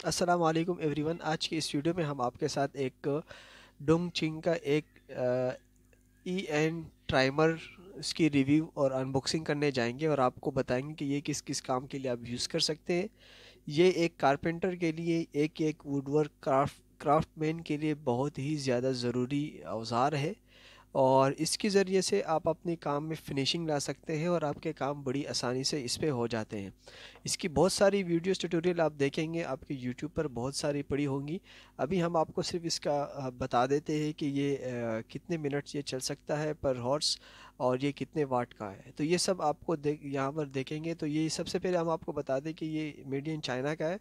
अस्सलाम वालेकुम एवरीवन आज के इस वीडियो में हम आपके साथ एक डोंग चिंग का एक ई एन ट्राइमर इसकी रिव्यू और अनबॉक्सिंग करने जाएँगे और आपको बताएँगे कि ये किस किस काम के लिए आप यूज़ कर सकते हैं। ये एक कारपेंटर के लिए, एक एक वुडवर्क क्राफ्ट क्राफ्टमैन के लिए बहुत ही ज़्यादा ज़रूरी औज़ार है। और इसके ज़रिए से आप अपने काम में फिनिशिंग ला सकते हैं और आपके काम बड़ी आसानी से इस पर हो जाते हैं। इसकी बहुत सारी वीडियोस ट्यूटोरियल आप देखेंगे, आपके यूट्यूब पर बहुत सारी पड़ी होंगी। अभी हम आपको सिर्फ़ इसका बता देते हैं कि ये कितने मिनट्स ये चल सकता है पर हॉर्स और ये कितने वाट का है। तो ये सब आपको देख, यहाँ पर देखेंगे तो ये सबसे पहले हम आपको बता दें कि ये मेड इन चाइना का है।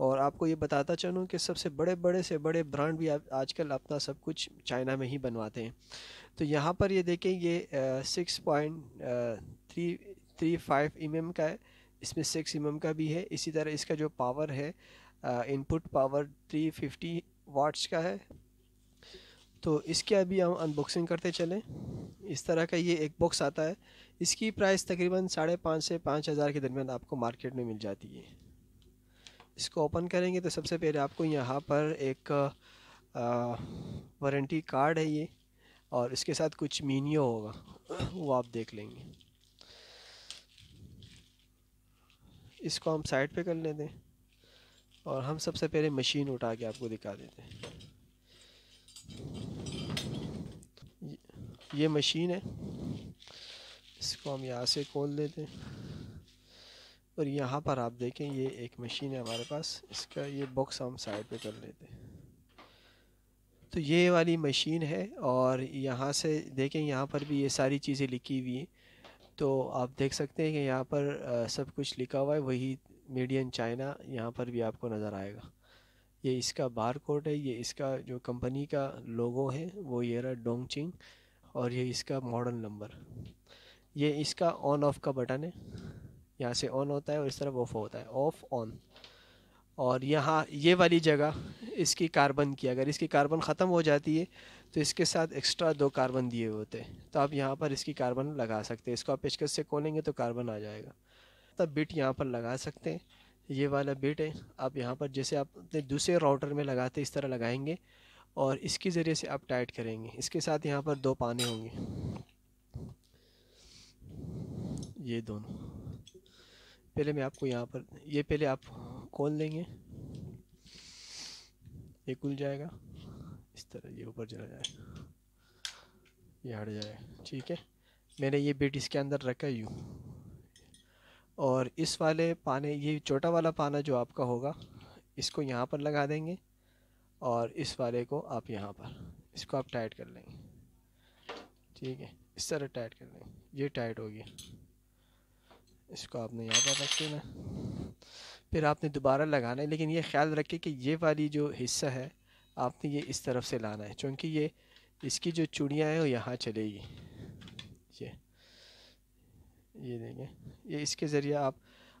और आपको ये बताता चलूँ कि सबसे बड़े बड़े से बड़े ब्रांड भी आजकल अपना सब कुछ चाइना में ही बनवाते हैं। तो यहाँ पर ये देखें, ये six point three three five M का है। इसमें सिक्स एम का भी है। इसी तरह इसका जो पावर है input power three fifty watts का है। तो इसके अभी हम अनबॉक्सिंग करते चलें। इस तरह का ये एक बॉक्स आता है। इसकी प्राइस तकरीबन साढ़े पाँच से पाँच हज़ार के दरमियान आपको मार्केट में मिल जाती है। इसको ओपन करेंगे तो सबसे पहले आपको यहाँ पर एक वारंटी कार्ड है ये, और इसके साथ कुछ मीनियो होगा, वो आप देख लेंगे। इसको हम साइड पे कर लेते हैं, और हम सबसे पहले मशीन उठा के आपको दिखा देते हैं। ये मशीन है, इसको हम यहाँ से खोल देते हैं। और यहाँ पर आप देखें ये एक मशीन है हमारे पास। इसका ये बॉक्स हम साइड पे कर लेते हैं। तो ये वाली मशीन है और यहाँ से देखें यहाँ पर भी ये सारी चीज़ें लिखी हुई हैं। तो आप देख सकते हैं कि यहाँ पर आ, सब कुछ लिखा हुआ है। वही मीडियन चाइना यहाँ पर भी आपको नज़र आएगा। ये इसका बार कोड है ये इसका जो कंपनी का लोगो है वो ये रहा डोंगचिंग और ये इसका मॉडल नंबर ये इसका ऑन ऑफ़ का बटन है। यहाँ से ऑन होता है और इस तरफ़ ऑफ़ होता है। ऑफ़ ऑन और यहाँ ये वाली जगह, इसकी कार्बन की, अगर इसकी कार्बन ख़त्म हो जाती है तो इसके साथ एक्स्ट्रा दो कार्बन दिए होते हैं। तो आप यहाँ पर इसकी कार्बन लगा सकते हैं। इसको आप पेचकस से खोलेंगे तो कार्बन आ जाएगा। तब बिट यहाँ पर लगा सकते हैं। ये वाला बिट है। आप यहाँ पर जैसे आप अपने दूसरे राउटर में लगाते इस तरह लगाएँगे और इसके ज़रिए से आप टाइट करेंगे। इसके साथ यहाँ पर दो पाने होंगे। ये दोनों। पहले मैं आपको यहाँ पर, ये पहले आप खोल देंगे ये खुल जाएगा। इस तरह ये ऊपर चला जाए। ये हट जाए। ठीक है। मैंने ये बिट इसके अंदर रखा यूँ और इस वाले पाने, ये छोटा वाला पाना जो आपका होगा, इसको यहाँ पर लगा देंगे। और इस वाले को आप यहाँ पर, इसको आप टाइट कर लेंगे। ठीक है। इस तरह टाइट कर लेंगे। ये टाइट हो गया। इसको आपने यहाँ पर रख देना। फिर आपने दोबारा लगाना है, लेकिन ये ख्याल रखें कि ये वाली जो हिस्सा है, आपने ये इस तरफ़ से लाना है क्योंकि ये इसकी जो चूड़ियाँ हैं वो यहाँ चलेगी। ये ये देखें, ये इसके ज़रिए आप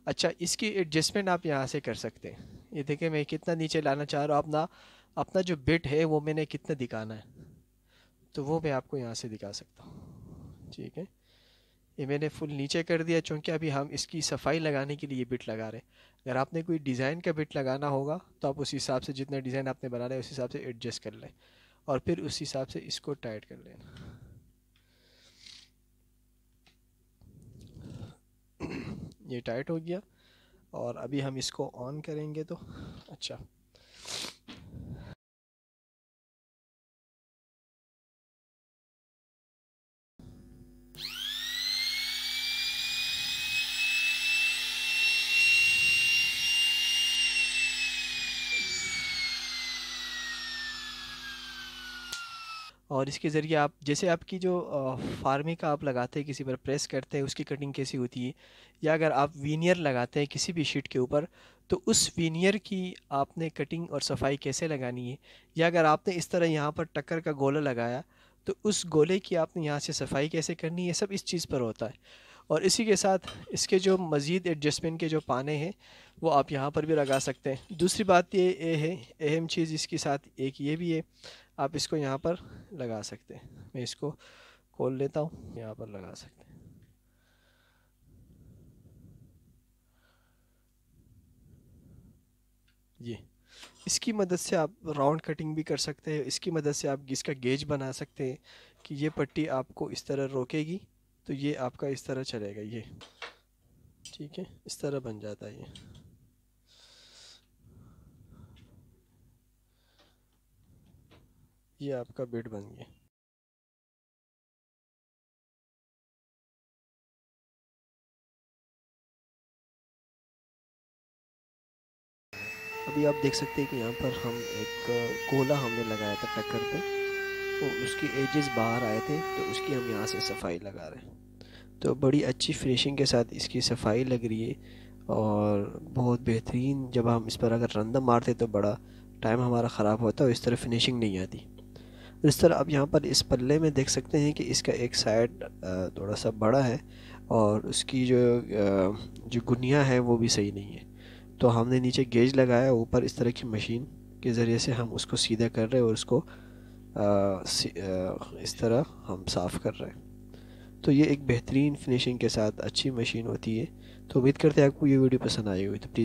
अच्छा इसकी एडजस्टमेंट आप यहाँ से कर सकते हैं। ये देखें, मैं कितना नीचे लाना चाह रहा हूँ, अपना अपना जो बिट है वो मैंने कितना दिखाना है तो वो मैं आपको यहाँ से दिखा सकता हूँ। ठीक है? ये मैंने फुल नीचे कर दिया चूँकि अभी हम इसकी सफ़ाई लगाने के लिए बिट लगा रहे हैं। अगर आपने कोई डिज़ाइन का बिट लगाना होगा तो आप उस हिसाब से जितना डिज़ाइन आपने बना रहे उस हिसाब से एडजस्ट कर लें और फिर उस हिसाब से इसको टाइट कर लेना ये टाइट हो गया और अभी हम इसको ऑन करेंगे तो अच्छा। और इसके ज़रिए आप, जैसे आपकी जो फ़ार्मिंग का आप लगाते हैं, किसी पर प्रेस करते हैं, उसकी कटिंग कैसी होती है, या अगर आप वीनियर लगाते हैं किसी भी शीट के ऊपर तो उस वीनियर की आपने कटिंग और सफ़ाई कैसे लगानी है? या अगर आपने इस तरह यहाँ पर टक्कर का गोला लगाया तो उस गोले की आपने यहाँ से सफ़ाई कैसे करनी है? सब इस चीज़ पर होता है। और इसी के साथ इसके जो मज़ीद एडजस्टमेंट के जो पाने हैं, वो आप यहाँ पर भी लगा सकते हैं। दूसरी बात ये ए है, अहम चीज़ इसके साथ एक ये भी है, आप इसको यहाँ पर लगा सकते हैं। मैं इसको खोल लेता हूँ, यहाँ पर लगा सकते हैं। ये, इसकी मदद से आप राउंड कटिंग भी कर सकते हैं, इसकी मदद से आप इसका गेज बना सकते हैं कि ये पट्टी आपको इस तरह रोकेगी। तो ये आपका इस तरह चलेगा, ये। ठीक है? इस तरह बन जाता है ये। ये आपका बेड बन गया। अभी आप देख सकते हैं कि यहाँ पर हम एक, कोला हमने लगाया था टक्कर पे। उसकी एजेस बाहर आए थे तो उसकी हम यहाँ से सफ़ाई लगा रहे हैं। तो बड़ी अच्छी फिनिशिंग के साथ इसकी सफ़ाई लग रही है और बहुत बेहतरीन जब हम इस पर अगर रंदा मारते तो बड़ा टाइम हमारा ख़राब होता और इस तरह फिनिशिंग नहीं आती। इस तरह अब यहाँ पर इस पल्ले में देख सकते हैं कि इसका एक साइड थोड़ा सा बड़ा है और उसकी जो जो गुनिया है वो भी सही नहीं है। तो हमने नीचे गेज लगाया, ऊपर इस तरह की मशीन के ज़रिए से हम उसको सीधा कर रहे हैं और उसको इस तरह हम साफ़ कर रहे हैं। तो ये एक बेहतरीन फिनिशिंग के साथ अच्छी मशीन होती है। तो उम्मीद करते हैं आपको ये वीडियो पसंद आई हुई तो प्लीज़